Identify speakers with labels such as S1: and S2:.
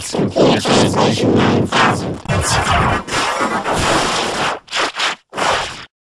S1: Netflix-Dokumentation